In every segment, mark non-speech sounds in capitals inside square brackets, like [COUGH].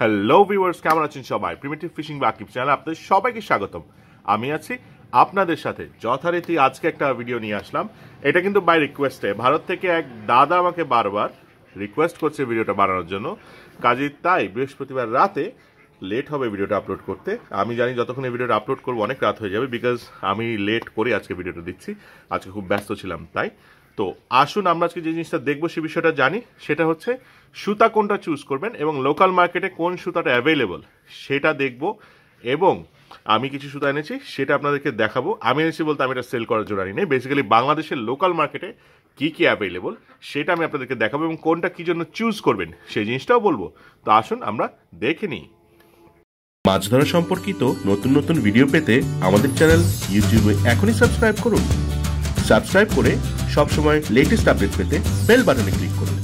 Hello viewers কেমন আছেন সবাই? প্রিমিটিভ ফিশিং বা আকিব চ্যানেল আপনাদের সবাইকে স্বাগতম। আমি আছি আপনাদের সাথে। যথারীতি আজকে একটা ভিডিও নিয়ে আসলাম। এটা কিন্তু বাই রিকোয়েস্টে ভারত থেকে এক দাদা আমাকে বারবার রিকোয়েস্ট করছে ভিডিওটা বানানোর জন্য। কাজে তাই বৃহস্পতিবার রাতে লেট হবে ভিডিওটা আপলোড করতে। আমি জানি যতক্ষণ এই ভিডিওটা আপলোড করব, অনেক রাত হয়ে যাবে বিকজ আমি লেট করে আজকে ভিডিওটা দিচ্ছি। আজকে খুব ব্যস্ত ছিলাম, তাই। তো আসুন আমরা আজকে যে জিনিসটা দেখব সে বিষয়টা জানি। সেটা হচ্ছে সুতা কোনটা চুজ করবেন এবং লোকাল মার্কেটে কোন সুতাটা অ্যাভেলেবল সেটা দেখব। এবং আমি কিছু সুতা এনেছি, সেটা আপনাদেরকে দেখাবো। আমি এনেছি বলতে আমি এটা সেল করার জন্য আনি নেই। বেসিক্যালি বাংলাদেশের লোকাল মার্কেটে কি কি অ্যাভেলেবল সেটা আমি আপনাদেরকে দেখাবো এবং কোনটা কি জন্য চুজ করবেন সেই জিনিসটাও বলব। তো আসুন আমরা দেখে নিই। মাছ ধরা সম্পর্কিত নতুন নতুন ভিডিও পেতে আমাদের চ্যানেল ইউটিউবে এখনই সাবস্ক্রাইব করুন। সাবস্ক্রাইব করে সবসময় লেটেস্ট আপডেট পেতে বেল বাটনে ক্লিক করুন।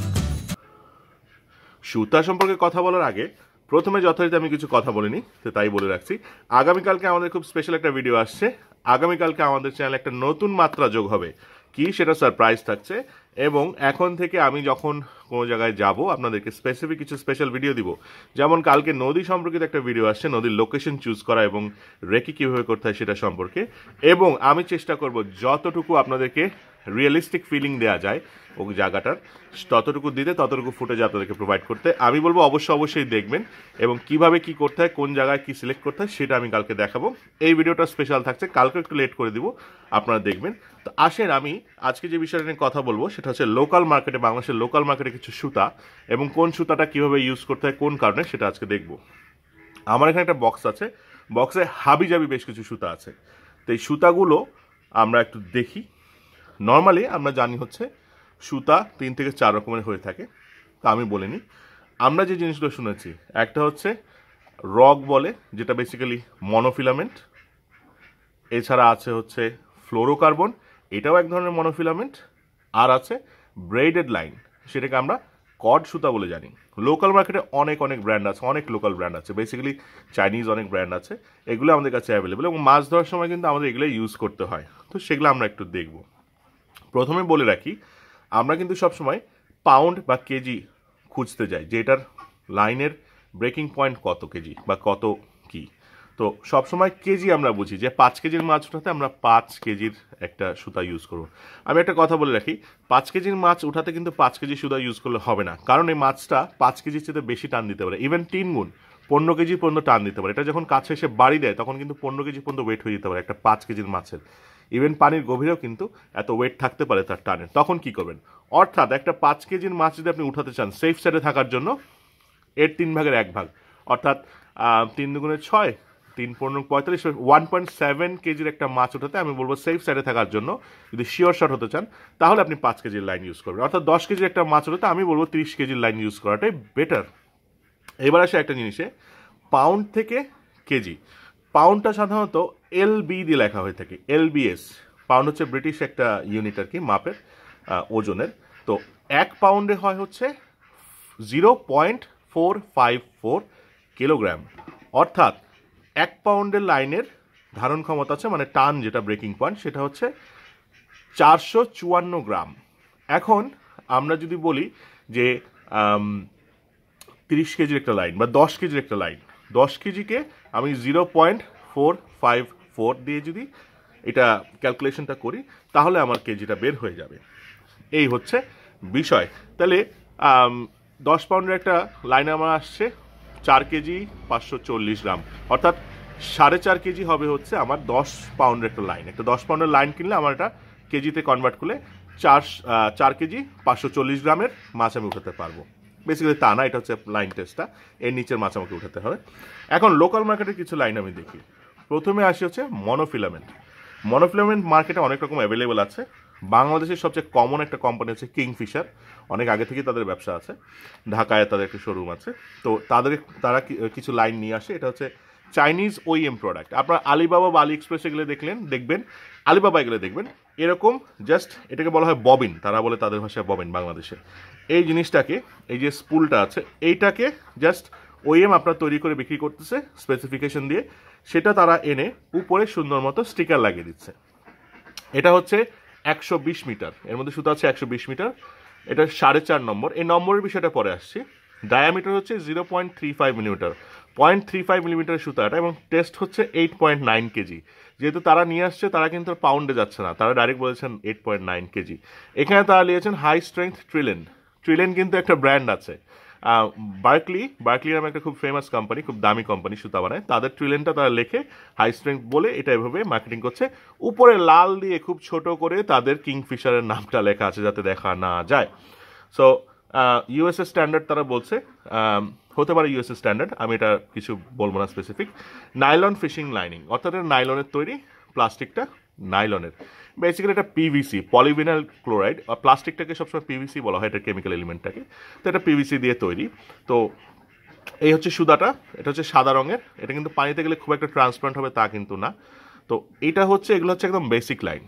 সুতা সম্পর্কে কথা বলার আগে, প্রথমে যথারীতি আমি কিছু কথা বলিনি, তো তাই বলে রাখছি। আগামীকালকে আমাদের খুব স্পেশাল একটা ভিডিও আসছে। আগামীকালকে আমাদের চ্যানেলে একটা নতুন মাত্রা যোগ হবে। কি? সেটা সারপ্রাইজ থাকছে। এবং এখন থেকে আমি যখন কোনো জায়গায় যাব, আপনাদেরকে স্পেসিফিক কিছু স্পেশাল ভিডিও দিব। যেমন কালকে নদী সম্পর্কিত একটা ভিডিও আসছে, নদীর লোকেশন চুজ করা এবং রেকি কীভাবে করতে হয় সেটা সম্পর্কে। এবং আমি চেষ্টা করব যতটুকু আপনাদেরকে রিয়েলিস্টিক ফিলিং দেওয়া যায় ওই জায়গাটার। ততটুকু দিতে ততটুকু ফুটেজ আপনাদেরকে প্রোভাইড করতে। আমি বলব অবশ্যই অবশ্যই দেখবেন এবং কীভাবে কি করতে হয়, কোন জায়গায় কি সিলেক্ট করতে হয়, সেটা আমি কালকে দেখাবো। এই ভিডিওটা স্পেশাল থাকছে, কালকে একটু লেট করে দিব, আপনারা দেখবেন। তো আসেন আমি আজকে যে বিষয়টা নিয়ে কথা বলব, সেটা হচ্ছে লোকাল মার্কেটে বাংলাদেশের লোকাল মার্কেটে কিছু সুতা এবং কোন সুতাটা কীভাবে ইউজ করতে হয়, কোন কারণে সেটা আজকে দেখব। আমার এখানে একটা বক্স আছে। বক্সে হাবি জাবি বেশ কিছু সুতা আছে। তো এই সুতাগুলো আমরা একটু দেখি। নর্মালি আমরা জানি হচ্ছে সুতা তিন থেকে চার রকমের হয়ে থাকে। তা আমি বলিনি। আমরা যে জিনিসগুলো শুনেছি, একটা হচ্ছে রক বলে, যেটা বেসিক্যালি মনোফিলামেন্ট এছাড়া আছে হচ্ছে ফ্লোরোকার্বন এটাও এক ধরনের মনোফিলামেন্ট আর আছে ব্রেডেড লাইন সেটাকে আমরা কড সুতা বলে জানি। লোকাল মার্কেটে অনেক অনেক ব্র্যান্ড আছে, অনেক লোকাল ব্র্যান্ড আছে। বেসিক্যালি চাইনিজ অনেক ব্র্যান্ড আছে। এগুলো আমাদের কাছে অ্যাভেলেবেল এবং মাছ ধরার সময় কিন্তু আমাদের এগুলো ইউজ করতে হয়। তো সেগুলো আমরা একটু দেখব। প্রথমে বলে রাখি, আমরা কিন্তু সবসময় পাউন্ড বা কেজি খুঁজতে যাই, যে এটার লাইনের ব্রেকিং পয়েন্ট কত কেজি বা কত কি। তো সবসময় কেজি আমরা বুঝি, যে পাঁচ কেজির মাছ উঠাতে আমরা পাঁচ কেজির একটা সুতা ইউজ করব। আমি একটা কথা বলে রাখি, পাঁচ কেজির মাছ উঠাতে কিন্তু পাঁচ কেজি সুতা ইউজ করলে হবে না, কারণ এই মাছটা পাঁচ কেজির চেয়ে বেশি টান দিতে পারে ইভেন তিন গুণ, পনেরো কেজি পর্যন্ত টান দিতে পারে। এটা যখন কাছে এসে বাড়ি দেয়, তখন কিন্তু পনেরো কেজি পর্যন্ত ওয়েট হয়ে যেতে পারে একটা পাঁচ কেজির মাছের। ইভেন পানির গভীরেও কিন্তু এত ওয়েট থাকতে পারে তার টানে তখন কি করবেন? অর্থাৎ একটা পাঁচ কেজির মাছ যদি আপনি উঠাতে চান সেফ সাইডে থাকার জন্য এর তিন ভাগের এক ভাগ। অর্থাৎ তিন দুগুণে ছয়, তিন পনেরো পঁয়তাল্লিশ ওয়ান পয়েন্ট সেভেন কেজির একটা মাছ উঠাতে আমি বলব সেফ সাইডে থাকার জন্য যদি শিওর শট হতে চান, তাহলে আপনি পাঁচ কেজির লাইন ইউজ করবেন। অর্থাৎ দশ কেজির একটা মাছ উঠাতে আমি বলব তিরিশ কেজির লাইন ইউজ করাটাই বেটার এবার আসে একটা জিনিসে পাউন্ড থেকে কেজি। পাউন্ডটা সাধারণত এল বি দিয়ে লেখা হয়ে থাকে, এলবিএস। পাউন্ড হচ্ছে ব্রিটিশ একটা ইউনিট আর কি, মাপের ওজনের। তো এক পাউন্ডে হয় হচ্ছে zero point four five four kilogram অর্থাৎ এক পাউন্ডের লাইনের ধারণ ক্ষমতা আছে মানে টান যেটা ব্রেকিং পয়েন্ট সেটা হচ্ছে চারশো চুয়ান্ন গ্রাম। এখন আমরা যদি বলি যে তিরিশ কেজির একটা লাইন বা দশ কেজির একটা লাইন, দশ কেজিকে আমি zero point four five four দিয়ে যদি এটা ক্যালকুলেশনটা করি, তাহলে আমার কেজিটা বের হয়ে যাবে। এই হচ্ছে বিষয়। তাহলে দশ পাউন্ডের একটা লাইন আমার আসছে, চার কেজি পাঁচশো চল্লিশ গ্রাম। অর্থাৎ সাড়ে চার কেজি হবে হচ্ছে আমার দশ পাউন্ডের একটা লাইন। একটা দশ পাউন্ডের লাইন কিনলে আমার এটা কেজিতে কনভার্ট করলে চার চার কেজি পাঁচশো চল্লিশ গ্রামের মাছ আমি উঠাতে পারব। বেসিক্যালি তা না, এটা হচ্ছে লাইন টেস্টটা এর নিচের মাছ আমাকে উঠাতে হবে। এখন লোকাল মার্কেটের কিছু লাইন আমি দেখি। প্রথমে আসি হচ্ছে মনোফিলামেন্ট মনোফিলামেন্ট মার্কেটে অনেক রকম অ্যাভেলেবেল আছে। বাংলাদেশের সবচেয়ে কমন একটা কোম্পানি হচ্ছে কিংফিশার অনেক আগে থেকেই তাদের ব্যবসা আছে। ঢাকায় তাদের একটা শোরুম আছে। তো তাদের, তারা কিছু লাইন নিয়ে আসে। এটা হচ্ছে চাইনিজ ওইএম প্রোডাক্ট আপনার আলিবাবা বা আলি এক্সপ্রেসে গেলে দেখলেন, দেখবেন আলিবাবা গেলে দেখবেন, এরকম জাস্ট এটাকে বলা হয় ববিন তারা বলে তাদের ভাষায় ববিন বাংলাদেশে। এই জিনিসটাকে, এই যে স্পুলটা আছে, এইটাকে জাস্ট ওইএম আপনার তৈরি করে বিক্রি করতেছে স্পেসিফিকেশন দিয়ে। সেটা তারা এনে উপরে সুন্দর মতো স্টিকার লাগিয়ে দিচ্ছে। এটা হচ্ছে একশো বিশ মিটার। এর মধ্যে সুতা আছে একশো বিশ মিটার। এটা সাড়ে চার নম্বর। এই নম্বরের বিষয়টা পরে আসছি। ডায়ামিটার হচ্ছে zero point three five millimetre point three five millimetre সুতাটা এবং টেস্ট হচ্ছে এইট পয়েন্ট নাইন কেজি। যেহেতু তারা নিয়ে আসছে, তারা কিন্তু পাউন্ডে যাচ্ছে না। তারা ডাইরেক্ট বলেছেন এইট পয়েন্ট নাইন কেজি। এখানে তারা নিয়েছেন হাই স্ট্রেংথ ট্রিলেন ট্রিলেন কিন্তু একটা ব্র্যান্ড আছে। বার্কলি বার্কলি নামে একটা খুব ফেমাস কোম্পানি খুব দামি কোম্পানি সুতা বানায়। তাদের ট্রিলেনটা তারা লেখে হাই স্ট্রেংথ বলে এটা এভাবে মার্কেটিং করছে। উপরে লাল দিয়ে খুব ছোট করে তাদের কিংফিশারের নামটা লেখা আছে যাতে দেখা না যায়। সো ইউএসএ স্ট্যান্ডার্ড তারা বলছে হতে পারে ইউএসএ স্ট্যান্ডার্ড আমি এটা কিছু বলব না স্পেসিফিক নাইলন ফিশিং লাইনিং অর্থাৎ এটা নাইলনের তৈরি, প্লাস্টিকটা নাইলনের। বেসিক্যালি এটা পিভিসি পলিভিনাল ক্লোরাইড প্লাস্টিকটাকে সবসময় পিভিসি বলা হয়, এটা কেমিক্যাল এলিমেন্টটাকে তো এটা পিভিসি দিয়ে তৈরি। তো এই হচ্ছে সুদাটা এটা হচ্ছে সাদা রঙের, এটা কিন্তু পানিতে গেলে খুব একটা ট্রান্সপারেন্ট হবে তা কিন্তু না। তো এটা হচ্ছে, এগুলো হচ্ছে একদম বেসিক লাইন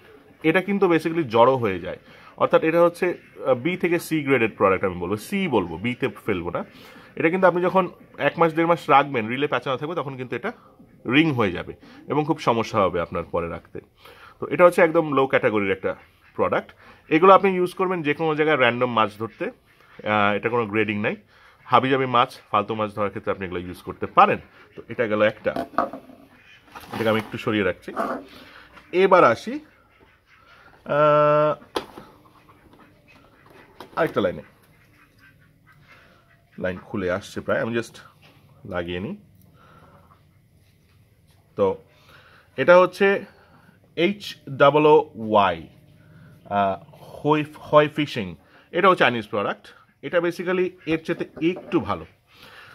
এটা কিন্তু বেসিক্যালি জড়ো হয়ে যায়। অর্থাৎ এটা হচ্ছে বি থেকে সি গ্রেডেড প্রোডাক্ট আমি বলব। সি বলব বিতে ফেলব না। এটা কিন্তু আপনি যখন এক মাস, দেড় মাস রাখবেন রিলে প্যাঁচানো থাকবে, তখন কিন্তু এটা রিং হয়ে যাবে এবং খুব সমস্যা হবে আপনার পরে রাখতে। তো এটা হচ্ছে একদম লো ক্যাটাগরির একটা প্রোডাক্ট এগুলো আপনি ইউজ করবেন যে কোনো জায়গায় র্যান্ডম মাছ ধরতে। এটা কোনো গ্রেডিং নাই। হাবিজাবি মাছ, ফালতু মাছ ধরার ক্ষেত্রে আপনি এগুলো ইউজ করতে পারেন। তো এটা গেল একটা। এটাকে আমি একটু সরিয়ে রাখছি। এবার আসি আরেকটা লাইনে। লাইন খুলে আসছে প্রায়, আমি জাস্ট লাগিয়ে নিই। তো, এটা হচ্ছে এইচ ডাবল ও ওয়াই হয় ফিশিং। এটাও চাইনিজ প্রোডাক্ট এটা বেসিক্যালি এর চেতে একটু ভালো।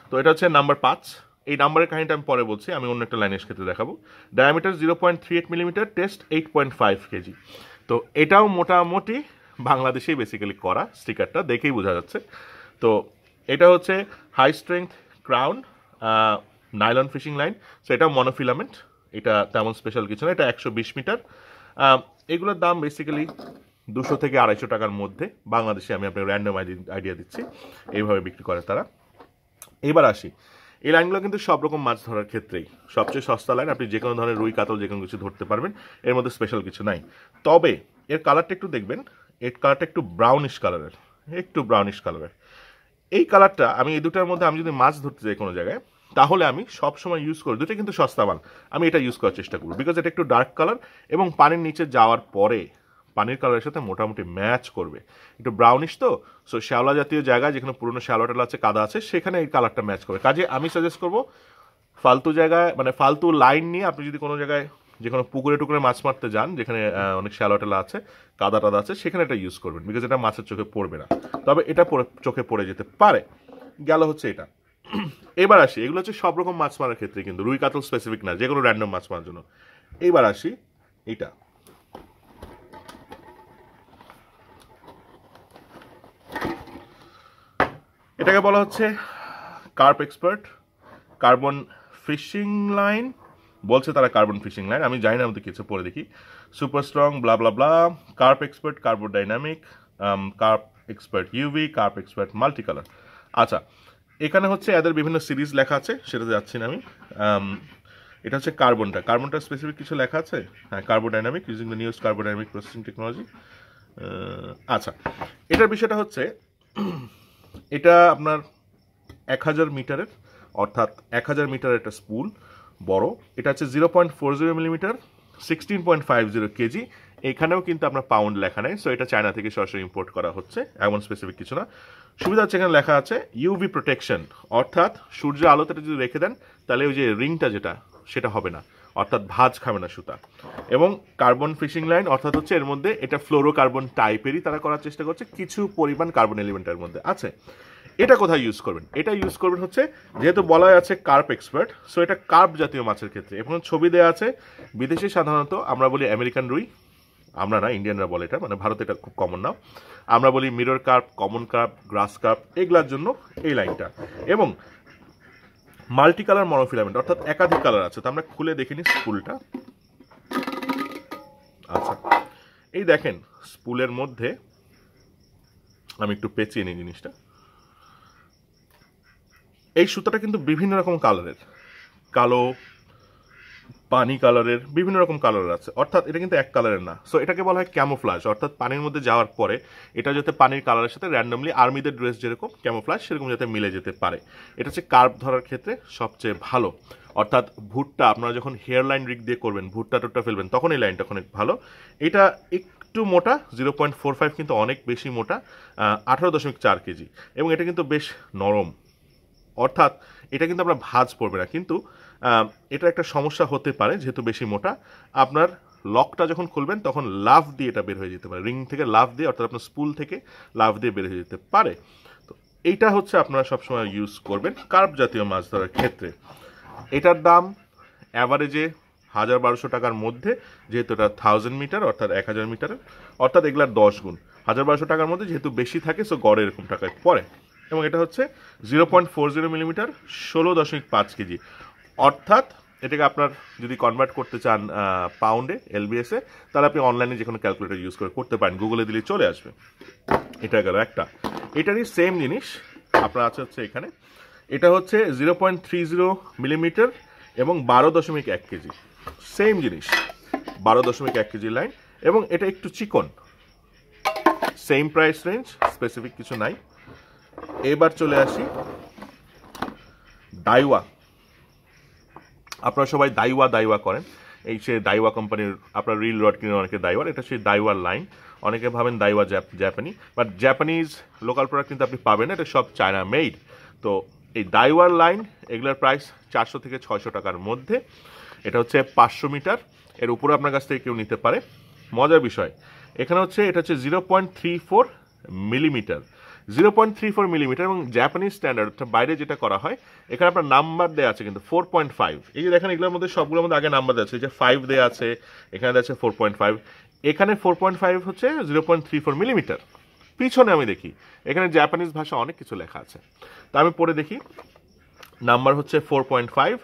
তো এটা হচ্ছে নাম্বার পাঁচ। এই নাম্বারের কাহিনীটা আমি পরে বলছি, আমি অন্য একটা লাইনের ক্ষেত্রে দেখাবো। Diameter zero point three eight millimetre test eight point five KG তো এটাও মোটামুটি বাংলাদেশেই বেসিক্যালি করা স্টিকারটা দেখেই বোঝা যাচ্ছে। তো এটা হচ্ছে high strength crown nylon fishing line so এটা মনোফিলামেন্ট এটা তেমন স্পেশাল কিছু না, এটা একশো বিশ মিটার। এগুলোর দাম বেসিক্যালি দুশো থেকে আড়াইশো টাকার মধ্যে। বাংলাদেশে আমি আপনাকে র্যান্ডম আইডিয়া দিচ্ছি, এইভাবে বিক্রি করে তারা। এবার আসি। এই লাইনগুলো কিন্তু সব রকম মাছ ধরার ক্ষেত্রেই। সবচেয়ে সস্তা লাইন আপনি যে কোনো ধরনের রুই, কাতল যে কোনো কিছু ধরতে পারবেন। এর মধ্যে স্পেশাল কিছু নাই। তবে এর কালারটা একটু দেখবেন। এর কালারটা একটু ব্রাউনিশ কালারের একটু ব্রাউনিশ কালারের এই কালারটা আমি এই দুটার মধ্যে আমি যদি মাছ ধরতে যাই কোনো জায়গায়, তাহলে আমি সব সময় ইউজ করি। দুটো কিন্তু সস্তা মাল, আমি এটা ইউজ করার চেষ্টা করব। বিকজ এটা একটু ডার্ক কালার এবং পানির নিচে যাওয়ার পরে পানির কালারের সাথে মোটামুটি ম্যাচ করবে। একটু ব্রাউনিশ তো সো শ্যাওলা জাতীয় জায়গা যেখানে পুরনো শ্যাওলা টেলা আছে, কাদা আছে, সেখানে এই কালারটা ম্যাচ করবে। কাজে আমি সাজেস্ট করব, ফালতু জায়গায় মানে ফালতু লাইন নিয়ে আপনি যদি কোনো জায়গায় যে কোনো পুকুরে টুকুরে মাছ মারতে যান, যেখানে অনেক শ্যালো টেলা আছে, কাদা টাদা আছে, সেখানে এটা ইউজ করবেন বিকজ এটা মাছের চোখে পড়বে না। তবে এটা চোখে পড়ে যেতে পারে। গেল হচ্ছে এটা। [CLEARS THROAT] এবার আসি, এগুলো হচ্ছে সব রকম মাছ মারার ক্ষেত্রে কিন্তু, রুই কাতল স্পেসিফিক না যে কোনো র্যান্ডম মাছ মারার জন্য। এবার আসি, এটা। এটাকে বলা হচ্ছে carp expert carbon fishing line বলছে তারা কার্বন ফিশিং লাইন আমি জানি না কিছু পরে দেখি। Super strong blah blah blah carp expert carbodynamic carp expert UV carp expert multi colour আচ্ছা এখানে হচ্ছে এদের বিভিন্ন সিরিজ লেখা আছে সেটাতে যাচ্ছি না আমি। Um, এটা হচ্ছে কার্বনটা কার্বনটা স্পেসিফিক কিছু লেখা আছে? হ্যাঁ carbodynamic using the news carbodynamic processing technology আচ্ছা এটার বিষয়টা হচ্ছে এটা আপনার এক হাজার মিটারের অর্থাৎ এক হাজার মিটারের একটা স্পুল বড়। এটা হচ্ছে zero point four zero millimetre sixteen point five zero KG এখানেও কিন্তু আপনার পাউন্ড লেখা নেই সো এটা চায়না থেকে সরাসরি ইম্পোর্ট করা হচ্ছে, এমন স্পেসিফিক কিছু না। সুবিধা হচ্ছে এখানে লেখা আছে ইউভি প্রোটেকশন অর্থাৎ সূর্য আলোতে যদি রেখে দেন, তাহলে ওই যে রিংটা যেটা, সেটা হবে না। অর্থাৎ ভাজ খাবে না সুতা। এবং কার্বন ফিশিং লাইন অর্থাৎ হচ্ছে এর মধ্যে এটা ফ্লোরোকার্বন টাইপেরই তারা করার চেষ্টা করছে, কিছু পরিমাণ কার্বন এলিমেন্টের মধ্যে। আছে। এটা কোথায় ইউজ করবেন? এটা ইউজ করবেন হচ্ছে, যেহেতু বলা আছে কার্প এক্সপার্ট সো এটা কার্প জাতীয় মাছের ক্ষেত্রে। এবং ছবি দেওয়া আছে। বিদেশে সাধারণত আমরা বলি আমেরিকান রুই, আমরা না, ইন্ডিয়ানরা বলে এটা মানে ভারতে এটা খুব কমন না আমরা বলি mirror carp common carp grass carp এগুলার জন্য এই লাইনটা। এবং মাল্টি কালার মনোফিলামেন্ট অর্থাৎ একাধিক কালার আছে। তো আমরা খুলে দেখে নিই স্পুলটা আচ্ছা এই দেখেন স্পুলের মধ্যে আমি একটু পেঁচিয়ে নিই জিনিসটা। এই সুতাটা কিন্তু বিভিন্ন রকম কালারের। কালো, পানি কালারের, বিভিন্ন রকম কালার আছে। অর্থাৎ এটা কিন্তু এক কালারের না। সো এটাকে বলা হয় ক্যামোফ্লাশ অর্থাৎ পানির মধ্যে যাওয়ার পরে এটা যাতে পানির কালারের সাথে র্যান্ডমলি আর্মিদের ড্রেস যেরকম ক্যামোফ্লাশ সেরকম যাতে মিলে যেতে পারে। এটা হচ্ছে কার্ভ ধরার ক্ষেত্রে সবচেয়ে ভালো। অর্থাৎ ভুট্টা, আপনারা যখন হেয়ার লাইন রিক দিয়ে করবেন, ভুট্টা টুট্টা ফেলবেন, তখন এই লাইনটা অনেক ভালো। এটা একটু মোটা জিরো পয়েন্ট ফোর ফাইভ কিন্তু অনেক বেশি মোটা আঠারো দশমিক চার কেজি। এবং এটা কিন্তু বেশ নরম। অর্থাৎ এটা কিন্তু আপনার ভাঁজ পড়বে না। কিন্তু এটা একটা সমস্যা হতে পারে, যেহেতু বেশি মোটা। আপনার লকটা যখন খুলবেন, তখন লাভ দিয়ে এটা বের হয়ে যেতে পারে। রিং থেকে লাভ দিয়ে, অর্থাৎ আপনার স্পুল থেকে লাভ দিয়ে বের হয়ে যেতে পারে। তো এইটা হচ্ছে আপনারা সবসময় ইউজ করবেন কার্প জাতীয় মাছ ধরার ক্ষেত্রে। এটার দাম অ্যাভারেজে হাজার বারোশো টাকার মধ্যে, যেহেতু এটা থাউজেন্ড মিটার অর্থাৎ এক হাজার মিটারের অর্থাৎ এগুলার দশ গুণ। হাজার বারোশো টাকার মধ্যে যেহেতু বেশি থাকে সো গড়ে এরকম টাকায় পড়ে। এবং এটা হচ্ছে zero point four zero millimetre ষোলো দশমিক পাঁচ কেজি। অর্থাৎ এটাকে আপনার যদি কনভার্ট করতে চান পাউন্ডে এলবিএসে তাহলে আপনি অনলাইনে যে কোনো ক্যালকুলেটর ইউজ করে করতে পারেন। গুগলে দিলে চলে আসবে। এটা গেল একটা। এটারই সেম জিনিস আপনার আছে হচ্ছে এখানে। এটা হচ্ছে zero point three zero millimetre এবং বারো দশমিক এক কেজি। সেম জিনিস। বারো দশমিক এক কেজি লাইন এবং এটা একটু চিকন। সেম প্রাইস রেঞ্জ স্পেসিফিক কিছু নাই। এবার চলে আসি। ডাইওয়া আপনারা সবাই দাইওয়া দাইওয়া করেন। এই সে দাইওয়া কোম্পানির আপনার রিল রড কিনে অনেকে দাইওয়ার এটা সেই দাইওয়ার লাইন অনেকে ভাবেন দাইওয়া জাপানি বাট জাপানিজ লোকাল প্রোডাক্ট কিন্তু আপনি পাবেন এটা সব চায়না মেড তো এই দাইওয়ার লাইন এগুলোর প্রাইস চারশো থেকে ছয়শো টাকার মধ্যে। এটা হচ্ছে পাঁচশো মিটার। এর উপরে আপনার কাছ থেকে কেউ নিতে পারে। মজার বিষয়, এখানে হচ্ছে, এটা হচ্ছে zero point three four millimetre zero point three four millimetre এবং জাপানিজ স্ট্যান্ডার্ড অর্থাৎ বাইরে যেটা করা হয়, এখানে আপনার নাম্বার দেওয়া আছে কিন্তু ফোর পয়েন্ট ফাইভ এই যে দেখেন, এগুলোর মধ্যে সবগুলোর মধ্যে আগে নাম্বার দেওয়া আছে যে ফাইভ দেওয়া আছে, এখানে দেওয়া আছে ফোর পয়েন্ট ফাইভ এখানে ফোর পয়েন্ট ফাইভ হচ্ছে zero point three four millimetre পিছনে আমি দেখি, এখানে জাপানিজ ভাষা অনেক কিছু লেখা আছে। তা আমি পড়ে দেখি নাম্বার হচ্ছে four point five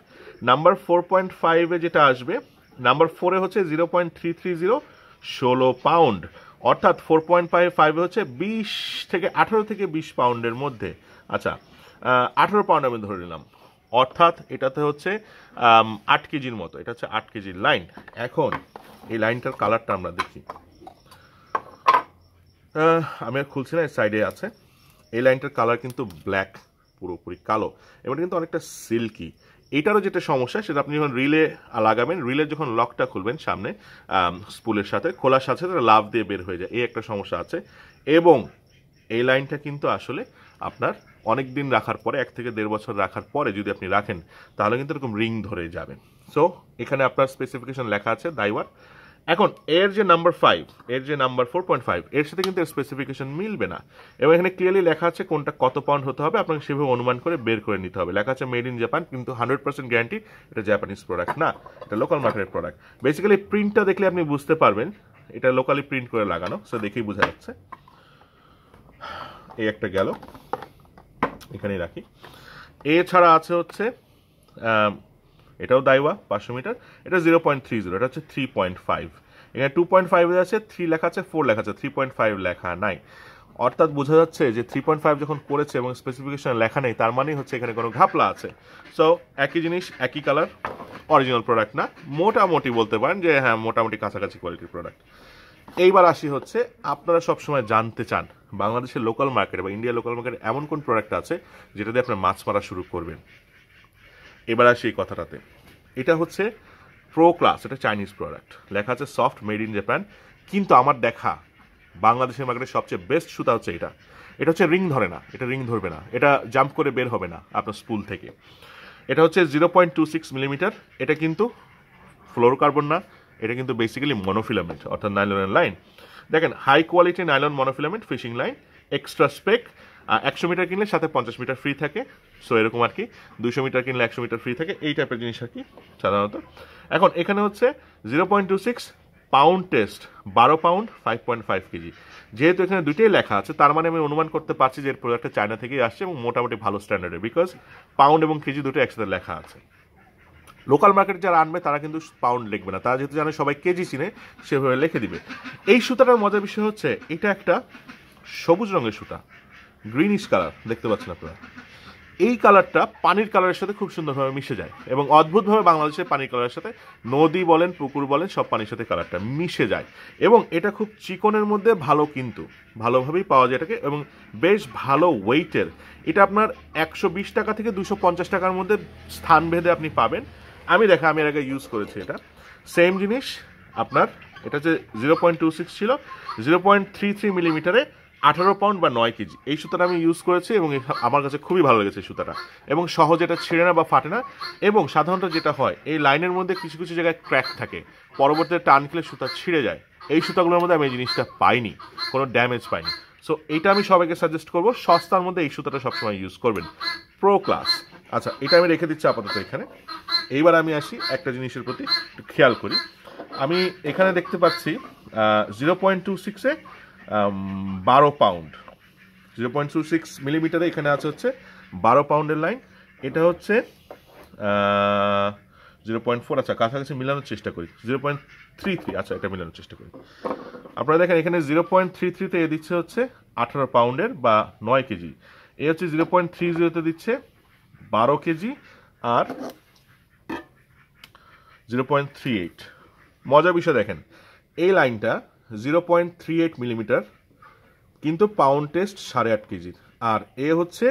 number four point ফাইভে যেটা আসবে নাম্বার ফোরে হচ্ছে zero point three three zero ষোলো পাউন্ড অর্থাৎ ফোর পয়েন্ট ফাইভ ফাইভে হচ্ছে বিশ থেকে আঠারো থেকে বিশ পাউন্ডের মধ্যে। আচ্ছা আঠারো পাউন্ড আমি ধরে নিলাম। অর্থাৎ এটাতে হচ্ছে আট কেজির মতো। এটা হচ্ছে আট কেজির লাইন। এখন এই লাইনটার কালারটা আমরা দেখি। আমি আর খুলছি না সাইডে আছে। এই লাইনটার কালার কিন্তু ব্ল্যাক, পুরোপুরি কালো। এবং এটা কিন্তু অনেকটা সিল্কি। এটারও যেটা সমস্যা, সেটা আপনি যখন রিলে লাগাবেন রিলে যখন লকটা খুলবেন সামনে স্পুলের সাথে, খোলার সাথে সাথে লাভ দিয়ে বের হয়ে যায়। এই একটা সমস্যা আছে। এবং এই লাইনটা কিন্তু আসলে আপনার অনেক দিন রাখার পরে, এক থেকে দেড় বছর রাখার পরে যদি আপনি রাখেন, তাহলে কিন্তু এরকম রিং ধরে যাবেন সো এখানে আপনার স্পেসিফিকেশন লেখা আছে, দাইওয়ার। এখন, এর যে নাম্বার ফাইভ এর যে নাম্বার ফোর পয়েন্ট ফাইভ এর সাথে কিন্তু স্পেসিফিকেশন মিলবে না। এবং এখানে ক্লিয়ারলি লেখা আছে কোনটা কত পাউন্ড হতে হবে, আপনাকে সেভাবে অনুমান করে বের করে নিতে হবে। লেখা আছে মেড ইন জাপান কিন্তু হান্ড্রেড পার্সেন্ট গ্যারান্টি এটা জাপানিজ প্রোডাক্ট না, এটা লোকাল মার্কেটের প্রোডাক্ট বেসিক্যালি প্রিন্টটা দেখলে আপনি বুঝতে পারবেন, এটা লোকালি প্রিন্ট করে লাগানো সো দেখেই বোঝা যাচ্ছে। এই একটা গেল, এখানেই রাখি। এছাড়া আছে হচ্ছে এটাও দাইওয়া পাঁচশো মিটার। এটা জিরো পয়েন্ট থ্রি জিরো এটা হচ্ছে থ্রি পয়েন্ট ফাইভ এখানে টু পয়েন্ট ফাইভ আছে থ্রি লেখা আছে ফোর লেখা আছে থ্রি পয়েন্ট ফাইভ লেখা নাই। অর্থাৎ বোঝা যাচ্ছে যে থ্রি পয়েন্ট ফাইভ যখন করেছে এবং স্পেসিফিকেশন লেখা নেই, তার মানেই হচ্ছে এখানে কোনো ঘাপলা আছে। সো একই জিনিস, একই কালার অরিজিনাল প্রোডাক্ট না। মোটামুটি বলতে পারেন যে হ্যাঁ মোটামুটি কাছাকাছি কোয়ালিটির প্রোডাক্ট এইবার আসি হচ্ছে, আপনারা সবসময় জানতে চান, বাংলাদেশের লোকাল মার্কেট বা ইন্ডিয়া লোকাল মার্কেট এমন কোন প্রোডাক্ট আছে, যেটা দিয়ে আপনার মাছ মারা শুরু করবেন। এবার আসি এই কথাটাতে। এটা হচ্ছে প্রো ক্লাস এটা চাইনিজ প্রোডাক্ট লেখা আছে সফট মেড ইন জাপান কিন্তু আমার দেখা বাংলাদেশের মার্কেটে সবচেয়ে বেস্ট সুতা হচ্ছে এটা। এটা হচ্ছে রিং ধরে না, এটা রিং ধরবে না, এটা জাম্প করে বের হবে না আপনার স্পুল থেকে। এটা হচ্ছে zero point two six millimetre এটা কিন্তু ফ্লোর কার্বন না, এটা কিন্তু বেসিক্যালি মনোফিলামেন্ট অর্থাৎ নাইলনের লাইন দেখেন high quality nylon monofilament fishing line extra spec একশো মিটার কিনলে সাথে পঞ্চাশ মিটার ফ্রি থাকে। সো এরকম আর কি। দুশো মিটার কিনলে একশো মিটার ফ্রি থাকে। এই টাইপের জিনিস আর কি সাধারণত। এখন এখানে হচ্ছে zero point two six pound test বারো pound five point five KG. যেহেতু এখানে দুইটাই লেখা আছে, তার মানে আমি অনুমান করতে পারছি যে এর প্রোডাক্টটা চায়না থেকেই আসছে এবং মোটামুটি ভালো স্ট্যান্ডার্ডের বিকজ পাউন্ড এবং কেজি দুটো একসাথে লেখা আছে। লোকাল মার্কেট যারা আনবে, তারা কিন্তু পাউন্ড লিখবে না। তারা যেহেতু জানে সবাই কেজি চিনে, সেভাবে লিখে দিবে। এই সুতাটার মজার বিষয় হচ্ছে, এটা একটা সবুজ রঙের সুতা। গ্রিনিশ কালার দেখতে পাচ্ছেন আপনারা। এই কালারটা পানির কালারের সাথে খুব সুন্দরভাবে মিশে যায় এবং অদ্ভুতভাবে বাংলাদেশের পানির কালারের সাথে নদী বলেন, পুকুর বলেন, সব পানির সাথে কালারটা মিশে যায়। এবং এটা খুব চিকনের মধ্যে ভালো কিন্তু, ভালোভাবেই পাওয়া যায় এটাকে এবং বেশ ভালো ওয়েটের এটা আপনার একশো বিশ টাকা থেকে দুশো পঞ্চাশ টাকার মধ্যে স্থান ভেদে আপনি পাবেন। আমি দেখা আমি এর আগে ইউজ করেছি এটা। সেম জিনিস আপনার, এটা যে জিরো পয়েন্ট টু সিক্স ছিল জিরো পয়েন্ট থ্রি থ্রি মিলিমিটারে আঠারো পাউন্ড বা নয় কেজি। এই সুতাটা আমি ইউজ করেছি এবং আমার কাছে খুবই ভালো লেগেছে সুতাটা। এবং সহজে এটা ছিঁড়ে না বা ফাটে না। এবং সাধারণত যেটা হয়, এই লাইনের মধ্যে কিছু কিছু জায়গায় ক্র্যাক থাকে। পরবর্তীতে টান খেলে সুতা ছিঁড়ে যায়। এই সুতাগুলোর মধ্যে আমি এই জিনিসটা পাইনি। কোনো ড্যামেজ পাইনি। সো এটা আমি সবাইকে সাজেস্ট করব, সস্তার মধ্যে এই সুতাটা সবসময় ইউজ করবেন। প্রো ক্লাস আচ্ছা এটা আমি রেখে দিচ্ছি আপাতত এখানে। এইবার আমি আসি একটা জিনিসের প্রতি, একটু খেয়াল করি। আমি এখানে দেখতে পাচ্ছি জিরো পয়েন্ট টু সিক্সে বারো pound zero point two six মিলিমিটারে এখানে আছে হচ্ছে বারো পাউন্ডের লাইন এটা হচ্ছে জিরো পয়েন্ট ফোর আচ্ছা কাছাকাছি মিলানোর চেষ্টা করি। জিরো পয়েন্ট থ্রি থ্রি আচ্ছা এটা মিলানোর চেষ্টা করি। আপনারা দেখেন, এখানে জিরো পয়েন্ট থ্রি থ্রিতে এ দিচ্ছে হচ্ছে আঠারো পাউন্ডের বা নয় কেজি। এ হচ্ছে জিরো পয়েন্ট থ্রি জিরোতে দিচ্ছে বারো কেজি আর জিরো পয়েন্ট থ্রি এইট মজার বিষয় দেখেন, এই লাইনটা zero point three eight millimetre, কিন্তু পাউন্ড টেস্ট সাড়ে আট কেজির আর এ হচ্ছে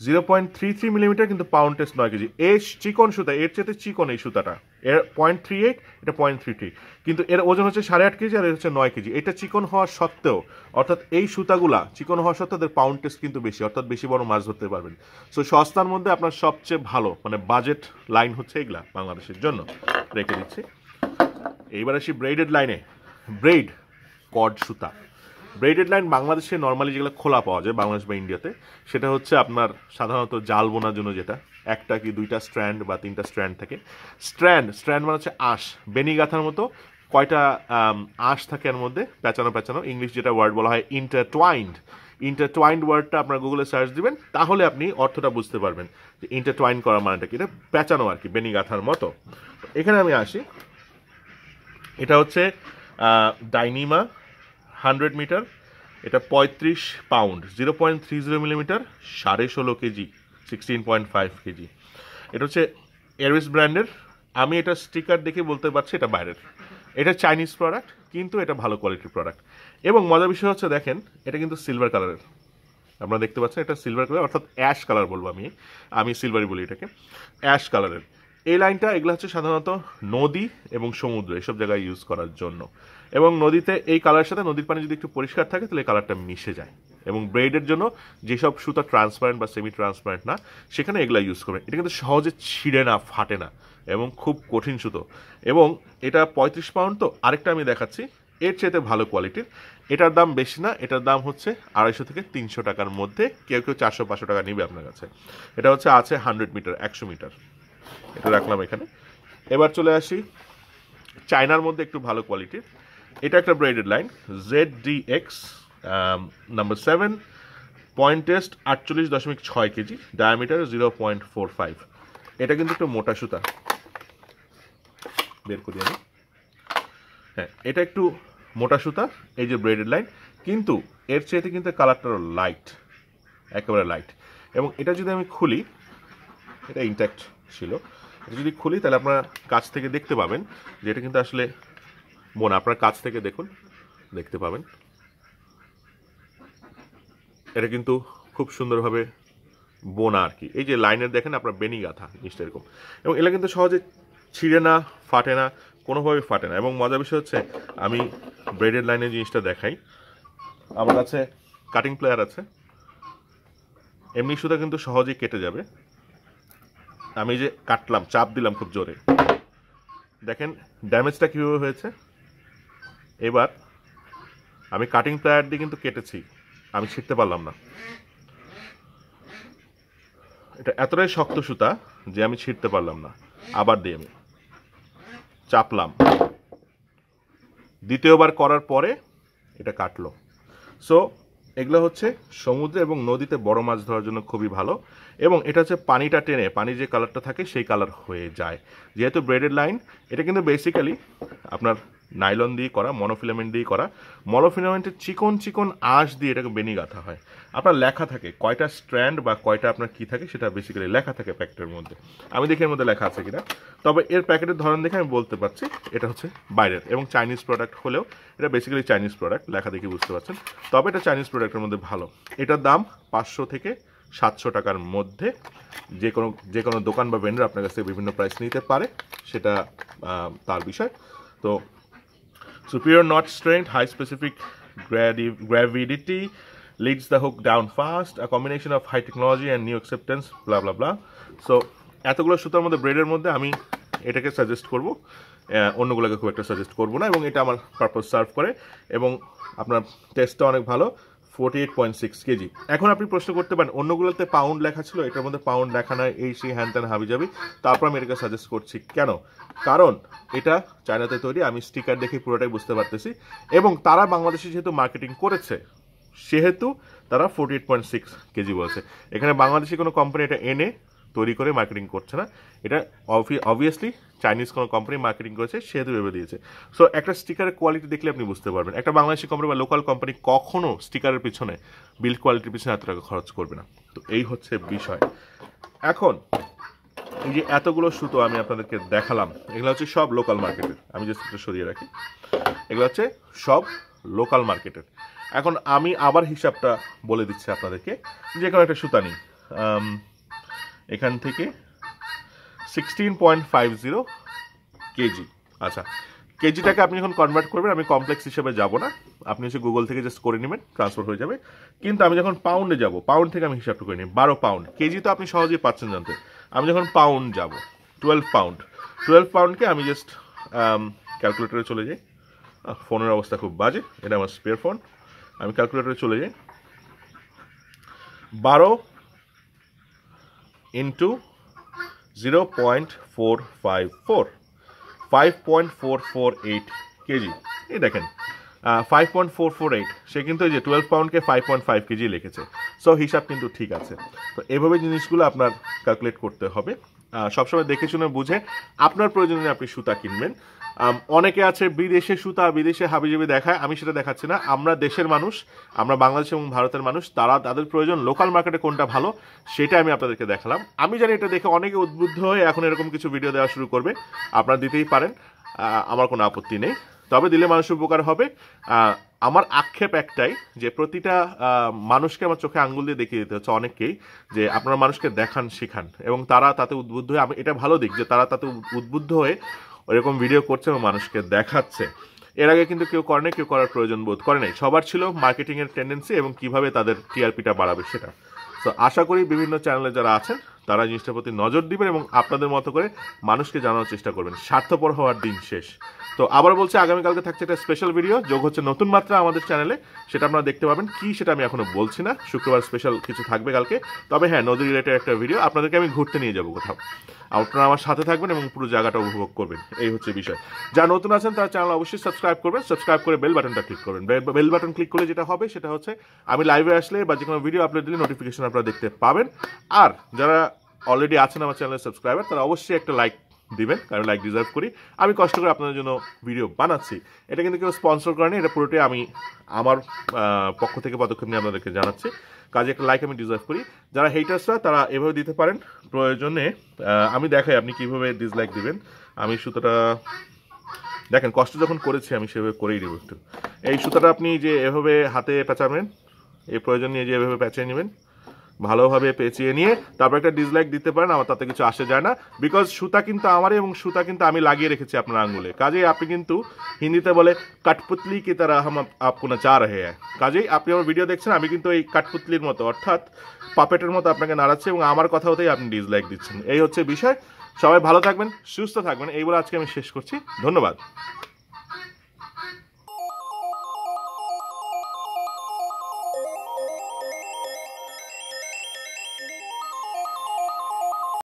zero point three three millimetre, কিন্তু পাউন্ড টেস্ট নয় কেজি। এ চিকন সুতা, এর চেয়ে চিকন এই সুতাটা। এর পয়েন্ট থ্রি এইট, এটা পয়েন্ট থ্রি থ্রি। কিন্তু এর ওজন হচ্ছে সাড়ে আট কেজি আর এর হচ্ছে নয় কেজি। এটা চিকন হওয়া সত্ত্বেও, অর্থাৎ এই সুতাগুলা চিকন হওয়া সত্ত্বেও এদের পাউন্ড টেস্ট কিন্তু বেশি, অর্থাৎ বেশি বড় মাছ ধরতে পারবেন। সো সস্তার মধ্যে আপনার সবচেয়ে ভালো মানে বাজেট লাইন হচ্ছে এগুলা বাংলাদেশের জন্য। রেখে দিচ্ছি। এইবার আসি ব্রেডেড লাইনে ব্রেড কড সুতা। ব্রেডেড লাইন বাংলাদেশে নর্মালি যেগুলো খোলা পাওয়া যায়, বাংলাদেশ বা ইন্ডিয়াতে সেটা হচ্ছে আপনার সাধারণত জাল বোনার জন্য যেটা। একটা কি দুইটা স্ট্র্যান্ড বা তিনটা স্ট্র্যান্ড থাকে। স্ট্র্যান্ড স্ট্র্যান্ড মানে হচ্ছে আঁশ। বেনি গাথার মতো কয়টা আঁশ থাকে এর মধ্যে? পেঁচানো পেঁচানো। ইংলিশ যেটা ওয়ার্ড বলা হয় ইন্টারটুয়াইন্ড ইন্টারটুয়াইন্ড ওয়ার্ডটা আপনার গুগলে সার্চ দিবেন, তাহলে আপনি অর্থটা বুঝতে পারবেন যে ইন্টারটুয়াইন করা মানেটা কি? এটা পেঁচানো আর কি বেনি গাথার মতো। এখানে আমি আসি। এটা হচ্ছে ডাইনিমা হান্ড্রেড মিটার, এটা পঁয়ত্রিশ pound, zero point three zero millimetre, সাড়ে ষোলো KG, sixteen point five KG. এটা হচ্ছে এয়ারওয়েস ব্র্যান্ডের আমি এটা স্টিকার দেখে বলতে পারছি এটা বাইরের। এটা চাইনিজ প্রোডাক্ট কিন্তু এটা ভালো কোয়ালিটির প্রোডাক্ট এবং মজার বিষয় হচ্ছে দেখেন, এটা কিন্তু সিলভার কালারের আপনারা দেখতে পাচ্ছেন, এটা সিলভার কালার অর্থাৎ অ্যাশ কালার বলব আমি আমি সিলভারই বলি এটাকে। অ্যাশ কালারের এই লাইনটা এগুলো হচ্ছে সাধারণত নদী এবং সমুদ্র, এসব জায়গায় ইউজ করার জন্য। এবং নদীতে এই কালারের সাথে নদীর পানি যদি একটু পরিষ্কার থাকে, তাহলে কালারটা মিশে যায়। এবং ব্রেডের জন্য যেসব সুতা ট্রান্সপারেন্ট বা সেমি ট্রান্সপারেন্ট না, সেখানে এগুলা ইউজ করবেন। এটা কিন্তু সহজে ছিঁড়ে না, ফাটে না এবং খুব কঠিন সুতো। এবং এটা পঁয়ত্রিশ পাউন্ড তো আরেকটা আমি দেখাচ্ছি। এর চাইতে ভালো কোয়ালিটির এটার দাম বেশি না, এটার দাম হচ্ছে আড়াইশো থেকে তিনশো টাকার মধ্যে। কেউ কেউ চারশো, পাঁচশো টাকা নিবে আপনার কাছে। এটা হচ্ছে আছে হান্ড্রেড মিটার একশো মিটার এটা রাখলাম এখানে। এবার চলে আসি। চায়নার মধ্যে একটু ভালো কোয়ালিটির এটা একটা braided line Z D X number seven point test আটচল্লিশ দশমিক ছয় KG diameter zero point four five এটা কিন্তু একটু মোটা সুতা। বের করি আমি। হ্যাঁ এটা একটু মোটা সুতা, এই যে ব্রেডেড লাইন কিন্তু এর চেয়েতে কিন্তু কালারটা লাইট একেবারে লাইট এবং এটা যদি আমি খুলি, এটা ইনট্যাক্ট ছিল। এটা যদি খুলি, তাহলে আপনারা কাছ থেকে দেখতে পাবেন যে এটা কিন্তু আসলে বোন আপনার কাছ থেকে দেখুন, দেখতে পাবেন। এটা কিন্তু খুব সুন্দরভাবে বোনা আর কি। এই যে লাইনের দেখেন আপনার বেনি গাথা, জিনিসটা এরকম। এবং এগুলো কিন্তু সহজে ছিঁড়ে না, ফাটে না কোনোভাবে ফাটে না। এবং মজার বিষয় হচ্ছে, আমি ব্রেডের লাইনের জিনিসটা দেখাই। আমার কাছে কাটিং প্লেয়ার আছে। এমনি সুতা কিন্তু সহজেই কেটে যাবে। আমি যে কাটলাম, চাপ দিলাম খুব জোরে। দেখেন ড্যামেজটা কীভাবে হয়েছে? এবার আমি কাটিং প্লায়ার দিয়ে কিন্তু কেটেছি। আমি ছিঁড়তে পারলাম না। এটা এতটাই শক্ত সুতা যে আমি ছিঁড়তে পারলাম না। আবার দিয়ে আমি চাপলাম। দ্বিতীয়বার করার পরে এটা কাটলো। সো এগুলো হচ্ছে সমুদ্রে এবং নদীতে বড় মাছ ধরার জন্য খুবই ভালো। এবং এটা হচ্ছে পানিটা টেনে, পানি যে কালারটা থাকে সেই কালার হয়ে যায়। যেহেতু ব্রেডের লাইন এটা কিন্তু বেসিক্যালি আপনার নাইলন দিয়ে করা মনোফিলামেন্ট দিয়ে করা। মনোফিলামেন্টের চিকন চিকন আঁশ দিয়ে এটাকে বেনি গাঁথা হয়। আপনার লেখা থাকে কয়টা স্ট্র্যান্ড বা কয়টা আপনার কি থাকে সেটা বেসিক্যালি লেখা থাকে প্যাকেটের মধ্যে। আমি দেখি এর মধ্যে লেখা আছে কিনা। তবে এর প্যাকেটের ধরন দেখে আমি বলতে পারছি এটা হচ্ছে বাইরের এবং চাইনিজ প্রোডাক্ট হলেও এটা বেসিক্যালি চাইনিজ প্রোডাক্ট লেখা দেখে বুঝতে পারছেন। তবে এটা চাইনিজ প্রোডাক্টের মধ্যে ভালো। এটার দাম পাঁচশো থেকে সাতশো টাকার মধ্যে। যে কোনো যে কোনো দোকান বা ভেন্ডার আপনার কাছ বিভিন্ন প্রাইস নিতে পারে সেটা তার বিষয়। তো superior knot strength, high specific gradi- gravidity, leads the hook down fast, a combination of high technology and new acceptance, blah blah blah. So এতগুলো সুতার মধ্যে ব্রেডের মধ্যে আমি এটাকে সাজেস্ট করব। অন্যগুলোকে খুব একটা সাজেস্ট করব না এবং এটা আমার পারপাস সার্ভ করে। এবং আপনার টেস্টটা অনেক ভালো forty eight point six KG. এখন আপনি প্রশ্ন করতে পারেন অন্যগুলোতে পাউন্ড লেখা ছিল এটার মধ্যে পাউন্ড লেখা নাই এই সেই হ্যান ত্যান হাবি যাবি। তারপর আমি এটাকে সাজেস্ট করছি কেন? কারণ এটা চায়নাতে তৈরি আমি স্টিকার দেখে পুরোটাই বুঝতে পারতেছি। এবং তারা বাংলাদেশে যেহেতু মার্কেটিং করেছে সেহেতু তারা forty eight point six kg বলছে। এখানে বাংলাদেশি কোনো কোম্পানি এটা এনে তৈরি করে মার্কেটিং করছে না। এটা অবভিয়াসলি চাইনিজ কোনো কোম্পানি মার্কেটিং করেছে, সেহেতু ভেবে দিয়েছে। সো একটা স্টিকারের কোয়ালিটি দেখলে আপনি বুঝতে পারবেন। একটা বাংলাদেশি কোম্পানি বা লোকাল কোম্পানি কখনো স্টিকারের পিছনে বিল্ড কোয়ালিটির পিছনে এত টাকা খরচ করবে না। তো এই হচ্ছে বিষয়। এখন, এই যে এতগুলো সুতো আমি আপনাদেরকে দেখালাম, এগুলো হচ্ছে সব লোকাল মার্কেটের আমি যে সুতো সরিয়ে রাখি। এগুলো হচ্ছে সব লোকাল মার্কেটের এখন আমি আবার হিসাবটা বলে দিচ্ছি আপনাদেরকে। যে কোনো একটা সুতা নিই এখান থেকে sixteen point five zero kg. আচ্ছা কেজিটাকে আপনি যখন কনভার্ট করবেন, আমি কমপ্লেক্স হিসেবে যাব না। আপনি হচ্ছে গুগল থেকে জাস্ট করে নেবেন ট্রান্সফার হয়ে যাবে। কিন্তু আমি যখন পাউন্ডে যাব পাউন্ড থেকে আমি হিসাবটা করে নিই, বারো পাউন্ড কেজি তো আপনি সহজেই পাচ্ছেন জানতে। আমি যখন পাউন্ড যাব টুয়েলভ পাউন্ড টুয়েলভ পাউন্ডকে আমি জাস্ট ক্যালকুলেটরে চলে যাই। ফোনের অবস্থা খুব বাজে, এটা আমার স্পেয়ার ফোন আমি ক্যালকুলেটরে চলে যাই। বারো into zero point four five four five point four four eight kg. এই দেখেন five point four four eight সে কিন্তু এই যে টুয়েলভ পাউন্ডকে ফাইভ পয়েন্ট ফাইভ কেজি লিখেছে। সো হিসাব কিন্তু ঠিক আছে। তো, এভাবে জিনিসগুলো আপনার ক্যালকুলেট করতে হবে। সবসময় দেখে শুনে বুঝে আপনার প্রয়োজনে আপনি সুতা কিনবেন। অনেকে আছে বিদেশে সুতা, বিদেশে হাবিজাবি দেখায়, আমি সেটা দেখাচ্ছি না। আমরা দেশের মানুষ, আমরা বাংলাদেশ এবং ভারতের মানুষ, তারা তাদের প্রয়োজন লোকাল মার্কেটে কোনটা ভালো, সেটা আমি আপনাদেরকে দেখালাম। আমি জানি এটা দেখে অনেকে উদ্বুদ্ধ হয়ে এখন এরকম কিছু ভিডিও দেওয়া শুরু করবে। আপনারা দিতেই পারেন আমার কোনো আপত্তি নেই। তবে দিলে মানুষের উপকার হবে। আমার আক্ষেপ একটাই যে প্রতিটা মানুষকে আমার চোখে আঙ্গুল দিয়ে দেখিয়ে দিতে হচ্ছে অনেককেই যে আপনারা মানুষকে দেখান, শেখান এবং তারা তাতে উদ্বুদ্ধ হয়ে, আমি এটা ভালো দিক যে তারা তাতে উদ্বুদ্ধ হয়ে ওরকম ভিডিও করছে এবং মানুষকে দেখাচ্ছে। এর আগে কিন্তু কেউ করে কেউ করার প্রয়োজন বোধ করে নাই। সবার ছিল মার্কেটিংয়ের টেন্ডেন্সি এবং কীভাবে তাদের টিআরপিটা বাড়াবে সেটা। তো আশা করি বিভিন্ন চ্যানেলে যারা আছেন তারা জিনিসটার প্রতি নজর দিবেন এবং আপনাদের মতো করে মানুষকে জানানোর চেষ্টা করবেন। স্বার্থপর হওয়ার দিন শেষ। তো আবার বলছি, আগামীকালকে থাকছে একটা স্পেশাল ভিডিও যোগ হচ্ছে নতুন মাত্রা আমাদের চ্যানেলে সেটা আপনারা দেখতে পাবেন, কি সেটা আমি এখনও বলছি না। শুক্রবার স্পেশাল কিছু থাকবে কালকে। তবে হ্যাঁ নদী রিলেটেড একটা ভিডিও আপনাদেরকে আমি ঘুরতে নিয়ে যাব কোথাও। আপনারা আমার সাথে থাকবেন এবং পুরো জায়গাটা উপভোগ করবেন। এই হচ্ছে বিষয়। যারা নতুন আছেন, তারা চ্যানেল অবশ্যই সাবস্ক্রাইব করবেন। সাবস্ক্রাইব করে বেল বাটনটা ক্লিক করবেন। বেল বাটন ক্লিক করলে যেটা হবে, সেটা হচ্ছে, আমি লাইভে আসলে বা যে কোনো ভিডিও আপলোড দিলে নোটিফিকেশন আপনারা দেখতে পাবেন। আর যারা অলরেডি আছেন আমার চ্যানেলের সাবস্ক্রাইবার তারা অবশ্যই একটা লাইক দিবেন, কারণ লাইক ডিজার্ভ করি। আমি কষ্ট করে আপনাদের জন্য ভিডিও বানাচ্ছি। এটা কিন্তু কেউ স্পন্সর করেনি, এটা পুরোটাই আমি আমার পক্ষ থেকে পদক্ষেপ নিয়ে আপনাদেরকে জানাচ্ছি। কাজে একটা লাইক আমি ডিজার্ভ করি। যারা হেটার্সরা তারা এভাবে দিতে পারেন। প্রয়োজনে আমি দেখাই আপনি কীভাবে ডিসলাইক দিবেন। আমি সুতোটা, দেখেন, কষ্ট যখন করেছি, আমি সেভাবে করেই দেবো একটু। এই সুতোটা আপনি যে এভাবে হাতে পেঁচাবেন, এই প্রয়োজন নিয়ে যে এভাবে পেঁচিয়ে নেবেন ভালোভাবে পেঁচিয়ে নিয়ে তারপর একটা ডিসলাইক দিতে পারেন, আমার তাতে কিছু আসে যায় না। বিকজ সুতা কিন্তু আমারই এবং সুতা কিন্তু আমি লাগিয়ে রেখেছি আপনার আঙ্গুলে। কাজেই আপনি কিন্তু হিন্দিতে বলে কাঠপুতলি কি তারা হাম আপনা চা রহে কাজেই আপনি আমার ভিডিও দেখছেন, আমি কিন্তু এই কাঠপুতলির মতো, অর্থাৎ পাপেটের মতো আপনাকে নাড়াচ্ছি এবং আমার কথা হতেই আপনি ডিসলাইক দিচ্ছেন। এই হচ্ছে বিষয়। সবাই ভালো থাকবেন, সুস্থ থাকবেন, এই বলে আজকে আমি শেষ করছি। ধন্যবাদ।